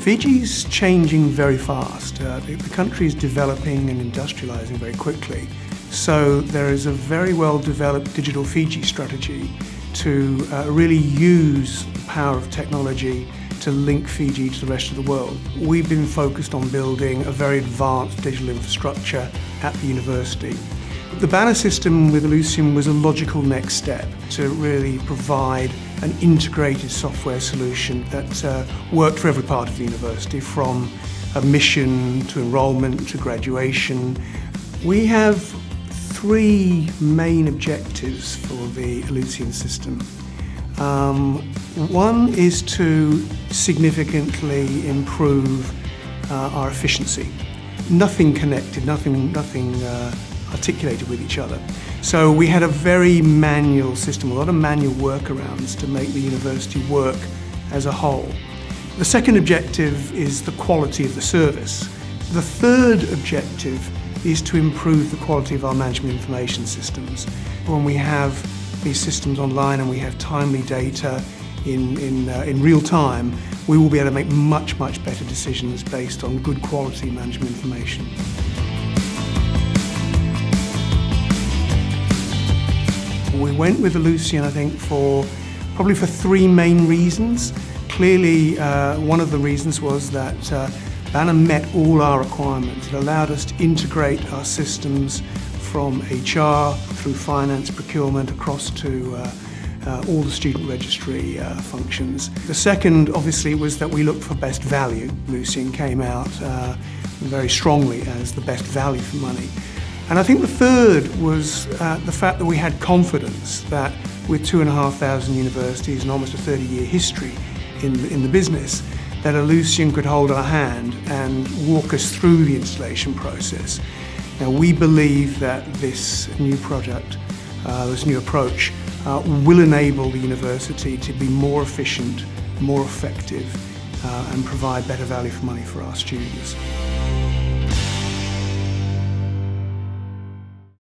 Fiji's changing very fast. Uh, the, the country is developing and industrializing very quickly. So there is a very well developed digital Fiji strategy to uh, really use the power of technology to link Fiji to the rest of the world. We've been focused on building a very advanced digital infrastructure at the university. The Banner system with Ellucian was a logical next step to really provide an integrated software solution that uh, worked for every part of the university, from admission to enrolment to graduation. We have three main objectives for the Ellucian system. Um, one is to significantly improve uh, our efficiency. Nothing connected, nothing, nothing uh, articulated with each other. So we had a very manual system, a lot of manual workarounds to make the university work as a whole. The second objective is the quality of the service. The third objective is to improve the quality of our management information systems. When we have these systems online and we have timely data in, in, uh, in real time, we will be able to make much, much better decisions based on good quality management information. Went with the Ellucian, I think, for probably for three main reasons. Clearly, uh, one of the reasons was that uh, Banner met all our requirements. It allowed us to integrate our systems from HR through finance, procurement, across to uh, uh, all the student registry uh, functions. The second, obviously, was that we looked for best value. Ellucian came out uh, very strongly as the best value for money. And I think the third was uh, the fact that we had confidence that with two and a half thousand universities and almost a 30 year history in, in the business, that Ellucian could hold our hand and walk us through the installation process. Now we believe that this new project, uh, this new approach, uh, will enable the university to be more efficient, more effective, uh, and provide better value for money for our students.